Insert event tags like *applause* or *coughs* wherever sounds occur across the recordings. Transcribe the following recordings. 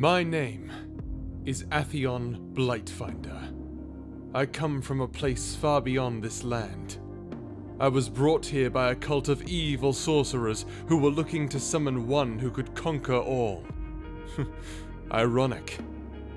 My name is Athion Blightfinder. I come from a place far beyond this land. I was brought here by a cult of evil sorcerers who were looking to summon one who could conquer all. *laughs* Ironic.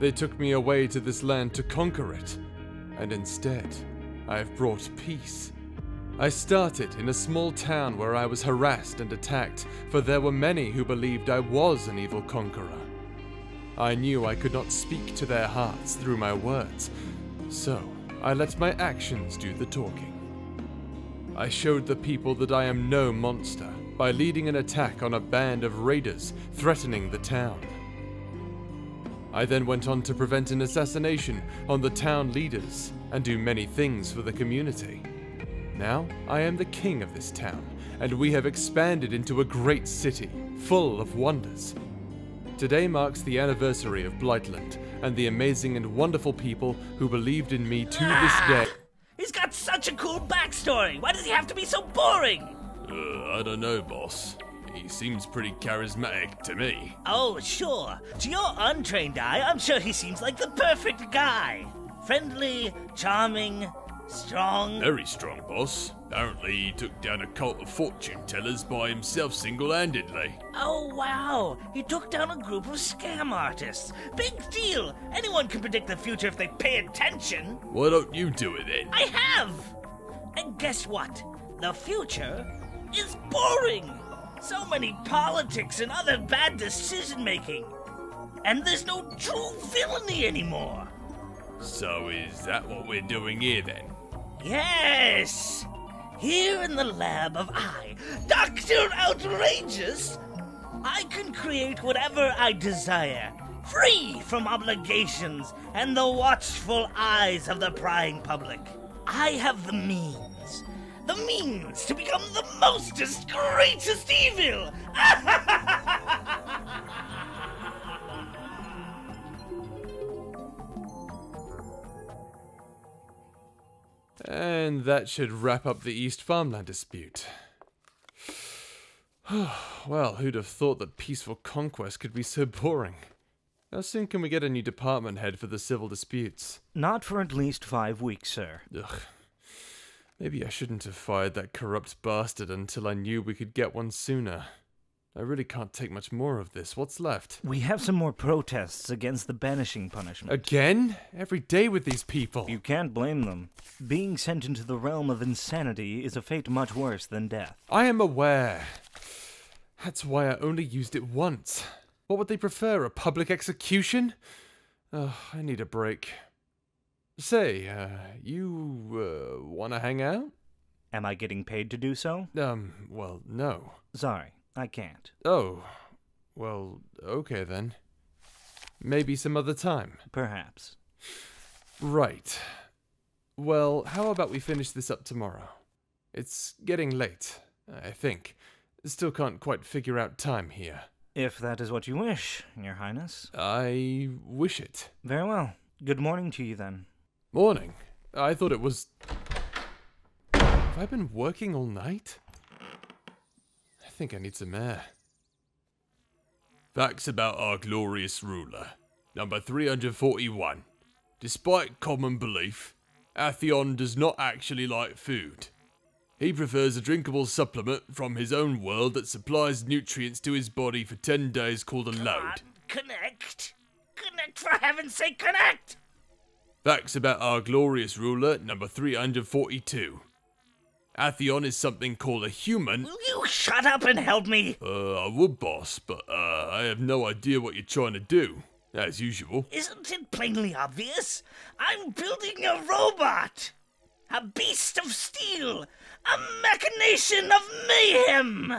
They took me away to this land to conquer it, and instead, I have brought peace. I started in a small town where I was harassed and attacked, for there were many who believed I was an evil conqueror. I knew I could not speak to their hearts through my words, so I let my actions do the talking. I showed the people that I am no monster by leading an attack on a band of raiders threatening the town. I then went on to prevent an assassination on the town leaders and do many things for the community. Now, I am the king of this town, and we have expanded into a great city, full of wonders. Today marks the anniversary of Blightland, and the amazing and wonderful people who believed in me to this day. He's got such a cool backstory. Why does he have to be so boring? Uh, I don't know, boss. He seems pretty charismatic to me. Oh, sure. To your untrained eye, I'm sure he seems like the perfect guy. Friendly, charming, strong. Very strong, boss. Apparently, he took down a cult of fortune tellers by himself single handedly. Oh, wow. He took down a group of scam artists. Big deal. Anyone can predict the future if they pay attention. Why don't you do it then? I have. And guess what? The future is boring. So many politics and other bad decision making. And there's no true villainy anymore. So, is that what we're doing here then? Yes! Here in the lab of I, Dr. Outrageous, I can create whatever I desire, free from obligations and the watchful eyes of the prying public. I have the means, the means to become the mostest greatest evil! *laughs* And that should wrap up the East Farmland dispute. *sighs* well, who'd have thought that peaceful conquest could be so boring? How soon can we get a new department head for the civil disputes? Not for at least five weeks, sir. Ugh. Maybe I shouldn't have fired that corrupt bastard until I knew we could get one sooner. I really can't take much more of this. What's left? We have some more protests against the banishing punishment. Again? Every day with these people. You can't blame them. Being sent into the realm of insanity is a fate much worse than death. I am aware. That's why I only used it once. What would they prefer, a public execution? Ugh, I need a break. Say, uh, you, uh, wanna hang out? Am I getting paid to do so? Um, well, no. Sorry, I can't. Oh, well, okay then. Maybe some other time. Perhaps. Right. Well, how about we finish this up tomorrow? It's getting late, I think. Still can't quite figure out time here. If that is what you wish, Your Highness. I wish it. Very well. Good morning to you then. Morning. I thought it was. Have I been working all night? I think I need some air. Facts about our glorious ruler. Number 341. Despite common belief, Athion does not actually like food. He prefers a drinkable supplement from his own world that supplies nutrients to his body for 10 days called a Come load. on, connect! Connect for heaven's sake, connect! Facts about our glorious ruler, number 342. Athion is something called a human. Will you shut up and help me? Uh, I would, boss, but uh, I have no idea what you're trying to do, as usual. Isn't it plainly obvious? I'm building a robot! A beast of steel! A machination of mayhem!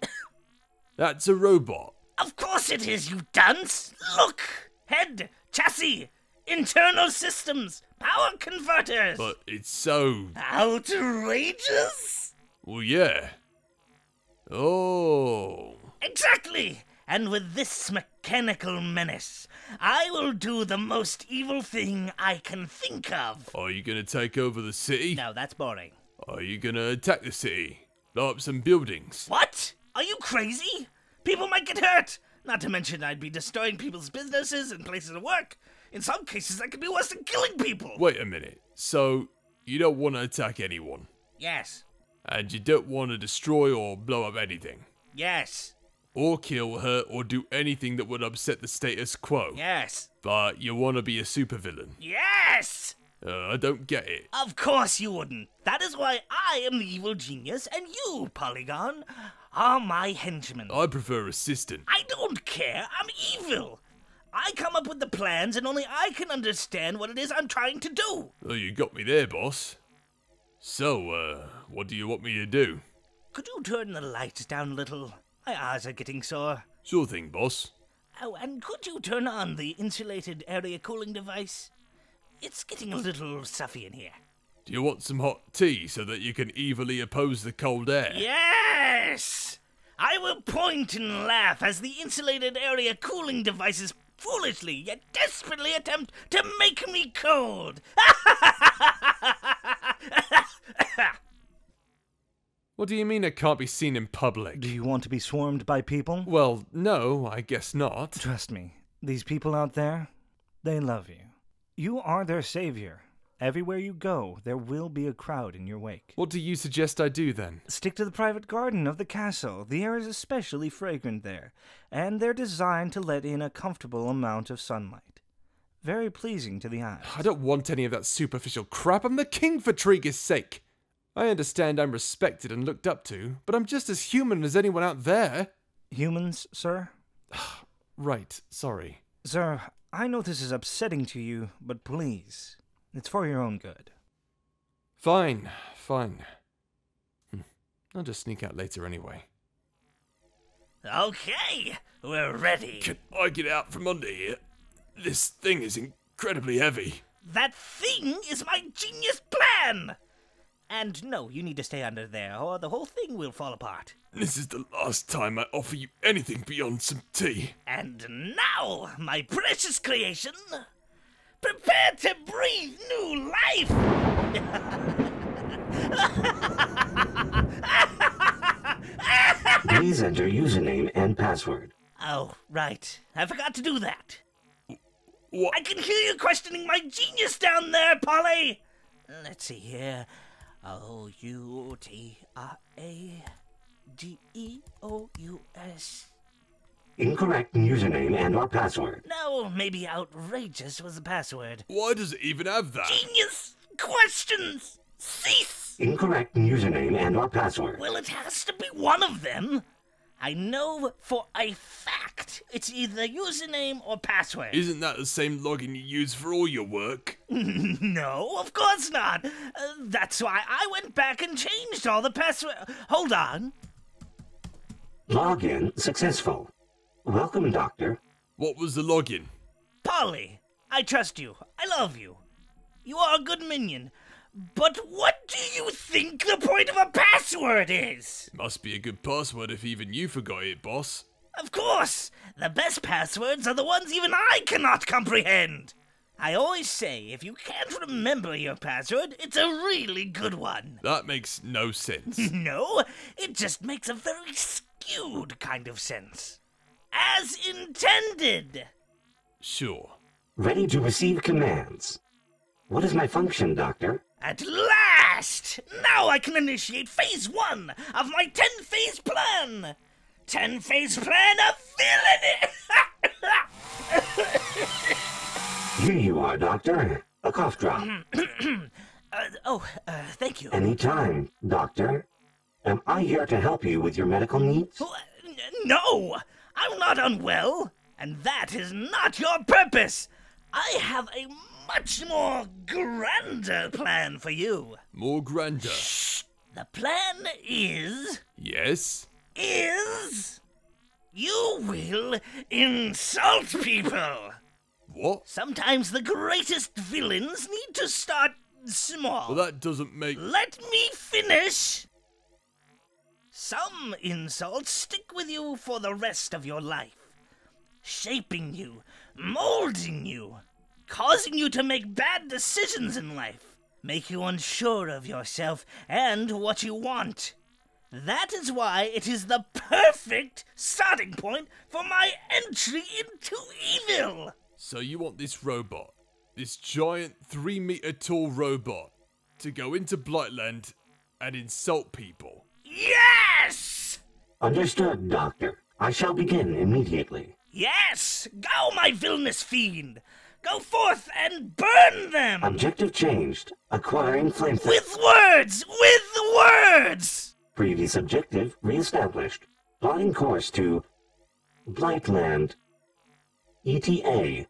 *coughs* That's a robot. Of course it is, you dunce! Look! Head, chassis, internal systems, power converters! But it's so. Outrageous? Well, yeah. Oh. Exactly! And with this mechanical menace, I will do the most evil thing I can think of. Are you gonna take over the city? No, that's boring. Are you gonna attack the city? Blow up some buildings? What? Are you crazy? People might get hurt. Not to mention, I'd be destroying people's businesses and places of work. In some cases, that could be worse than killing people. Wait a minute. So, you don't want to attack anyone? Yes, And you don't want to destroy or blow up anything? yes, Or kill, hurt, or do anything that would upset the status quo? yes, But you want to be a supervillain? yes! Uh, I don't get it. Of course you wouldn't. That is why I am the evil genius, and you, Polygon, are my henchman. I prefer assistant. I don't care. I'm evil. I come up with the plans, and only I can understand what it is I'm trying to do. Oh, you got me there, boss. So, uh, what do you want me to do? Could you turn the lights down a little? My eyes are getting sore. Sure thing, boss. Oh, and could you turn on the insulated area cooling device? It's getting a little stuffy in here. Do you want some hot tea so that you can evilly oppose the cold air? Yes! I will point and laugh as the insulated area cooling devices foolishly yet desperately attempt to make me cold. *laughs* What do you mean it can't be seen in public? Do you want to be swarmed by people? Well, no, I guess not. Trust me, these people out there, they love you. You are their savior. Everywhere you go, there will be a crowd in your wake. What do you suggest I do then? Stick to the private garden of the castle. The air is especially fragrant there, and they're designed to let in a comfortable amount of sunlight. Very pleasing to the eyes. I don't want any of that superficial crap. I'm the king for Triga's sake. I understand I'm respected and looked up to, but I'm just as human as anyone out there. Humans, sir? *sighs* Right, sorry. Sir, I know this is upsetting to you, but please, it's for your own good. Fine, fine. Hmm, I'll just sneak out later anyway. okay, we're ready. Can I get out from under here? This thing is incredibly heavy. That thing is my genius plan! And no, you need to stay under there, or the whole thing will fall apart. This is the last time I offer you anything beyond some tea. And now, my precious creation, prepare to breathe new life! Please enter username and password. Oh, right. I forgot to do that. What? I can hear you questioning my genius down there, Polly! Let's see here. O U T R A G E O U S. Incorrect username and or password. No, maybe outrageous was the password. Why does it even have that? Genius! Questions! Cease! Incorrect username and or password. Well, it has to be one of them. I know for a fact it's either username or password. Isn't that the same login you use for all your work? *laughs* no, of course not. Uh, that's why I went back and changed all the password. Hold on. Login successful. Welcome, Doctor. What was the login? Polly, I trust you. I love you. You are a good minion. But what do you think the point of a password is? Must be a good password if even you forgot it, boss. Of course! The best passwords are the ones even I cannot comprehend! I always say if you can't remember your password, it's a really good one. *laughs* That makes no sense. *laughs* No, it just makes a very skewed kind of sense. As intended! sure. Ready to receive commands. What is my function, Doctor? At last! Now I can initiate phase one of my 10 phase plan! 10 phase plan of villainy! Here you are, Doctor. A cough drop. *clears throat* uh, oh, uh, thank you. Anytime, Doctor. Am I here to help you with your medical needs? No! I'm not unwell! And that is not your purpose! I have a much more grander plan for you. More grander. Shh. The plan is. Yes? is. You will insult people! What? Sometimes the greatest villains need to start small. Well, that doesn't make. Let me finish! Some insults stick with you for the rest of your life, shaping you, molding you, causing you to make bad decisions in life, make you unsure of yourself and what you want. That is why it is the perfect starting point for my entry into evil. So you want this robot, this giant three meter tall robot, to go into Blightland and insult people? Yes! Understood, Doctor. I shall begin immediately. Yes! Go, my villainous fiend! Go forth and burn them! Objective changed. Acquiring flamethrower. With words! With words! Previous objective reestablished. Plotting course to Blightland. ETA.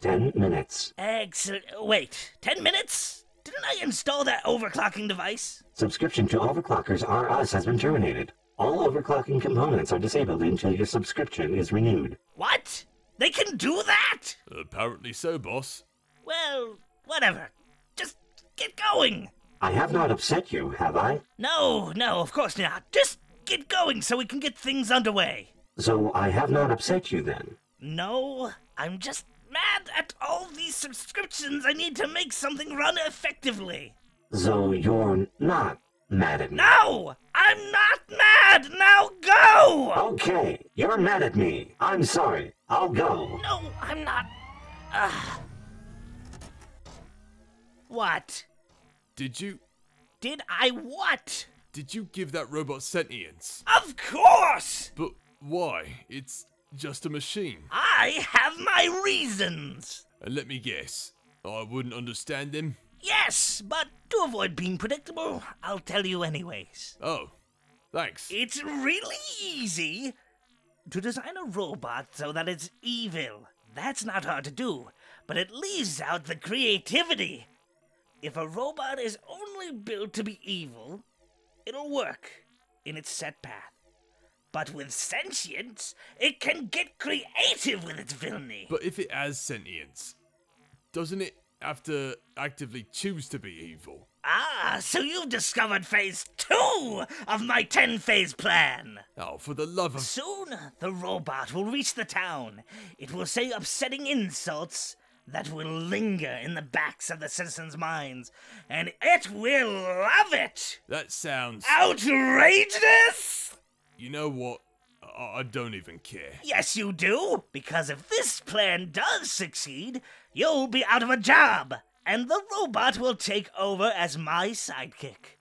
10 minutes. Excellent. Wait, ten minutes? Didn't I install that overclocking device? Subscription to Overclockers R Us has been terminated. All overclocking components are disabled until your subscription is renewed. What? They can do that? Apparently so, boss. Well, whatever. Just get going. I have not upset you, have I? No, no, of course not. Just get going so we can get things underway. So I have not upset you then. No, I'm just mad at all these subscriptions. I need to make something run effectively. So you're not mad at me. No! I'm not mad! Now go! Okay, you're mad at me. I'm sorry. I'll go. No, I'm not. Ugh. What? Did you Did I what? did you give that robot sentience? Of course! But why? It's just a machine. I have my reasons. And let me guess, I wouldn't understand them. Yes, but to avoid being predictable, I'll tell you anyways. Oh, thanks. It's really easy to design a robot so that it's evil. That's not hard to do, but it leaves out the creativity. If a robot is only built to be evil, it'll work in its set path. But with sentience, it can get creative with its villainy. But if it has sentience, doesn't it have to actively choose to be evil? Ah, so you've discovered phase two of my 10 phase plan. Oh, for the love of. Soon, the robot will reach the town. It will say upsetting insults that will linger in the backs of the citizens' minds, and it will love it! That sounds. Outrageous? You know what? I, I don't even care. Yes, you do, because if this plan does succeed, you'll be out of a job, and the robot will take over as my sidekick.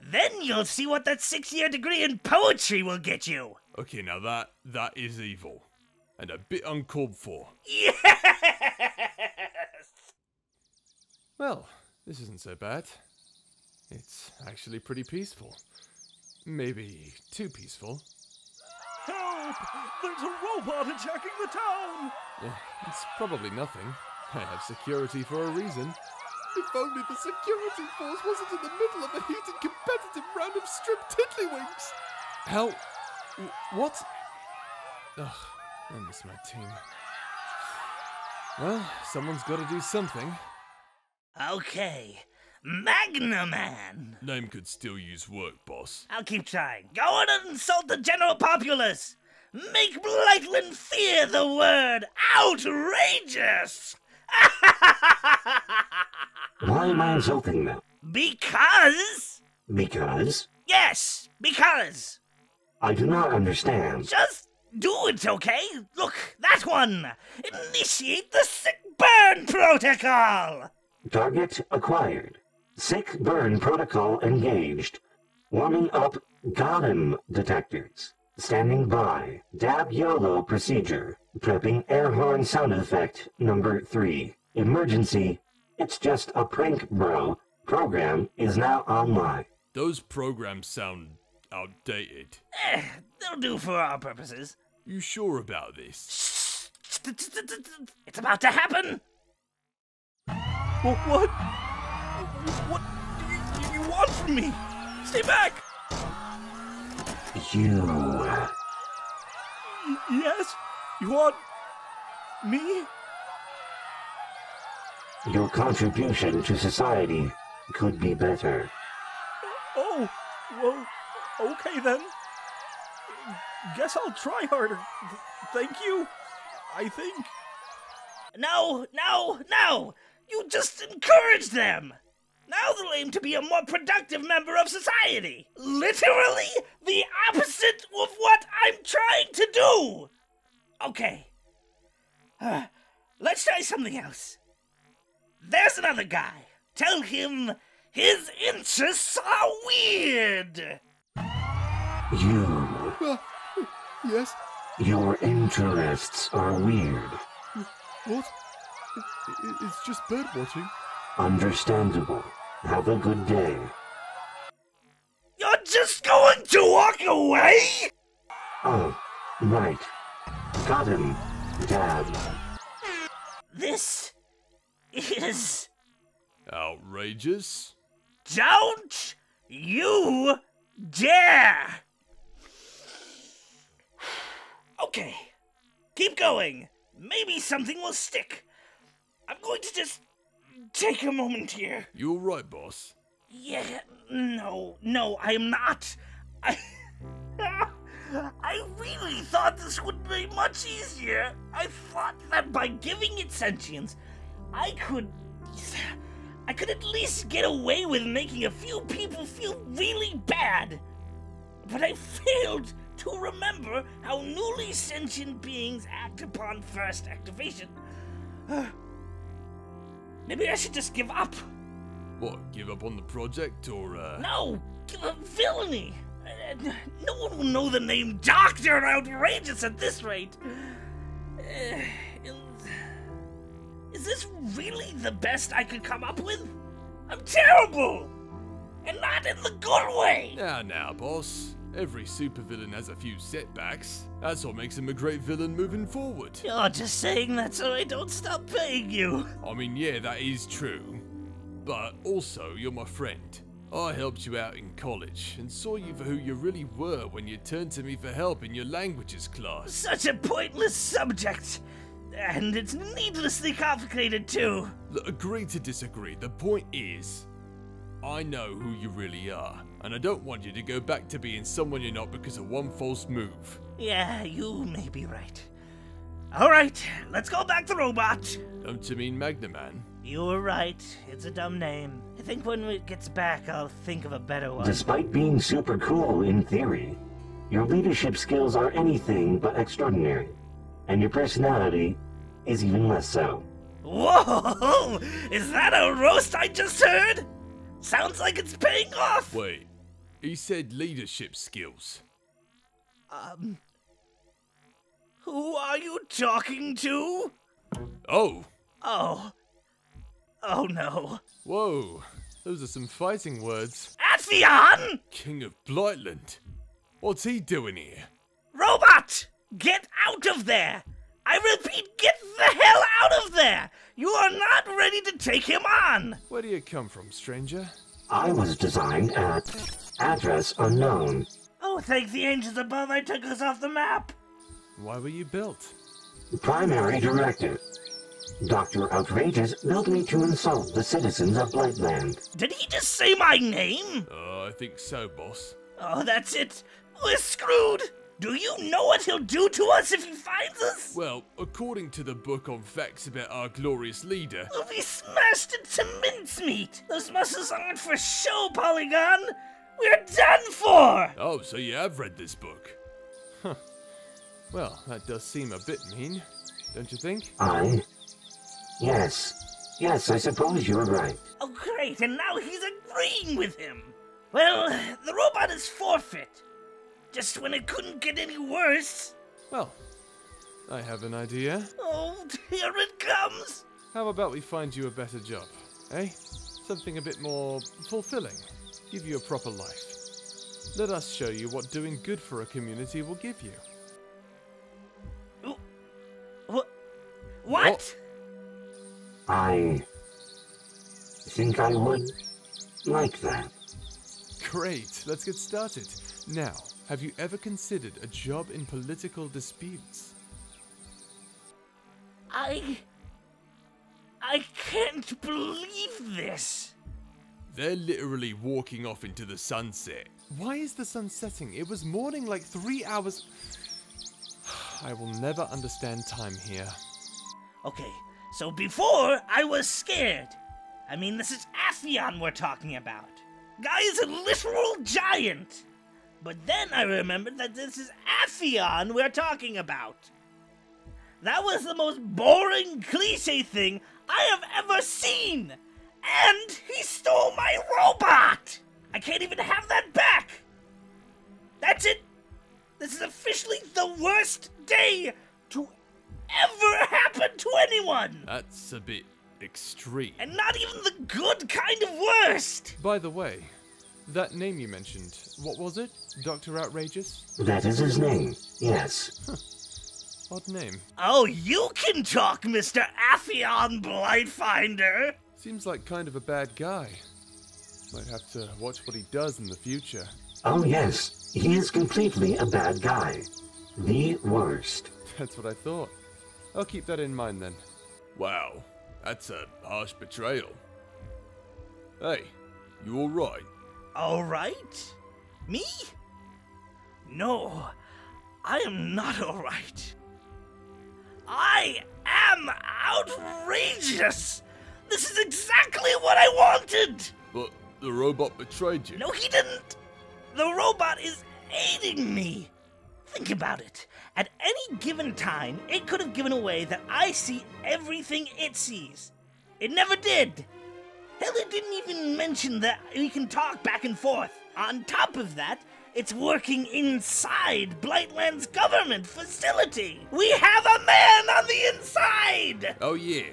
Then you'll see what that six year degree in poetry will get you. Okay, now that that is evil, and a bit uncalled for. Yes! Well, this isn't so bad. It's actually pretty peaceful. Maybe too peaceful. Help! There's a robot attacking the town! Yeah, it's probably nothing. I have security for a reason. If only the security force wasn't in the middle of a heated competitive round of strip tiddlywinks. How? w- What? Ugh, I miss my team. Well, someone's got to do something. Okay, Magnaman. Name could still use work, boss. I'll keep trying. Go on and insult the general populace. Make Blightland fear the word outrageous. *laughs* Why am I insulting them? because. Because Yes, because. I do not understand. Just do it, okay? Look, that one. Initiate the sick burn protocol. Target acquired. Sick burn protocol engaged. Warming up Gotham detectors. Standing by. Dab YOLO procedure. Prepping air horn sound effect number three. Emergency. It's just a prank, bro. Program is now online. Those programs sound outdated. Eh, they'll do for our purposes. You sure about this? It's about to happen. Wh- What? What do you, you want from me? Stay back! You. Yes? You want me? Your contribution to society could be better. Oh, well, okay then. Guess I'll try harder. Th- Thank you. I think. No, no, no! You just encourage them! Now they'll aim to be a more productive member of society. Literally the opposite of what I'm trying to do. Okay. Uh, let's try something else. There's another guy. Tell him his interests are weird. You. Uh, yes? Your interests are weird. What? I- I- it's just bird watching. Understandable. Have a good day. You're just going to walk away? Oh, right. Got him, Dad. This is. Outrageous. Don't you dare! Okay, keep going. Maybe something will stick. I'm going to just take a moment here. You alright, boss? Yeah, no, no, I am not. I. *laughs* I really thought this would be much easier. I thought that by giving it sentience, I could. I could at least get away with making a few people feel really bad. But I failed to remember how newly sentient beings act upon first activation. *sighs* Maybe I should just give up. What, give up on the project, or, uh. No, give up villainy. Uh, No one will know the name Doctor Outrageous at this rate. Uh, Is this really the best I could come up with? I'm terrible! And not in the good way! Now, now, boss. Every supervillain has a few setbacks. That's what makes him a great villain moving forward. You're just saying that so I don't stop paying you. I mean, yeah, that is true. But also, you're my friend. I helped you out in college and saw you for who you really were when you turned to me for help in your languages class. Such a pointless subject. And it's needlessly complicated, too. Look, agree to disagree. The point is, I know who you really are, and I don't want you to go back to being someone you're not because of one false move. Yeah, you may be right. Alright, let's go back to Robot. Um, don't you mean Magnaman? You were right. It's a dumb name. I think when it gets back, I'll think of a better one. Despite being super cool in theory, your leadership skills are anything but extraordinary, and your personality is even less so. Whoa! Is that a roast I just heard? Sounds like it's paying off. Wait, he said leadership skills. Um. Who are you talking to? Oh, Oh. Oh no. whoa, those are some fighting words. Athion! King of Blightland. What's he doing here? Robot! Get out of there! I repeat, get the hell out of there! You are not ready to take him on! Where do you come from, stranger? I was designed at address unknown. Oh, thank the angels above I took us off the map! Why were you built? Primary directive. Dr. Outrageous built me to insult the citizens of Blightland. Did he just say my name? Uh, I think so, boss. Oh, that's it. We're screwed! Do you know what he'll do to us if he finds us? Well, according to the book on facts about our glorious leader, We'll be smashed into mincemeat! Those muscles aren't for show, Polygon! We're done for! Oh, so you have read this book? Huh. Well, that does seem a bit mean, don't you think? I? Yes. Yes, I suppose you're right. Oh, great, and now he's agreeing with him! Well, the robot is forfeit. Just when it couldn't get any worse. Well, I have an idea. Oh, here it comes! How about we find you a better job, eh? Something a bit more fulfilling. Give you a proper life. Let us show you what doing good for a community will give you. What? What? I think I would like that. Great, let's get started. Now, have you ever considered a job in political disputes? I. I can't believe this! They're literally walking off into the sunset. Why is the sun setting? It was morning like three hours. I will never understand time here. Okay, so before I was scared. I mean, this is Aphion we're talking about. Guy is a literal giant. But then I remembered that this is Aphion we're talking about. That was the most boring cliche thing I have ever seen. And he stole my robot! I can't even have that back! That's it! This is officially the worst day to ever happen to anyone! That's a bit extreme. And not even the good kind of worst! By the way, that name you mentioned, what was it? Dr. Outrageous? That is his name, yes. Odd name. Oh, you can talk, Mr. Aphion Blightfinder! Seems like kind of a bad guy. Might have to watch what he does in the future. Oh yes, he is completely a bad guy. The worst. That's what I thought. I'll keep that in mind then. Wow, that's a harsh betrayal. Hey, you alright? Alright? Me? No, I am not alright. I am outrageous! This is exactly what I wanted! But the robot betrayed you. No, he didn't! The robot is aiding me! Think about it. At any given time, it could have given away that I see everything it sees. It never did. Hell, it didn't even mention that we can talk back and forth. On top of that, it's working inside Blightland's government facility. We have a man on the inside! Oh yeah.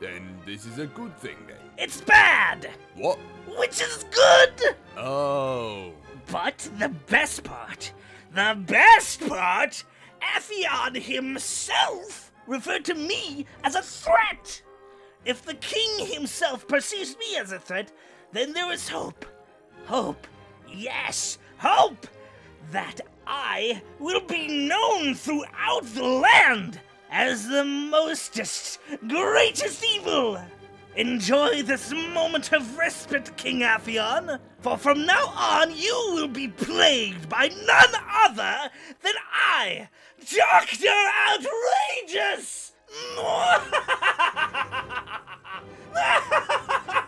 Then this is a good thing then. It's bad, What? which is good! Oh. But the best part, the best part, Aphion himself referred to me as a threat. If the king himself perceives me as a threat, then there is hope. Hope, yes, hope that I will be known throughout the land as the mostest, greatest evil. Enjoy this moment of respite, King Afion, for from now on you will be plagued by none other than I, Doctor Outrageous! *laughs* *laughs*